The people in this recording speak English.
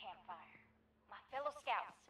campfire. My fellow scouts,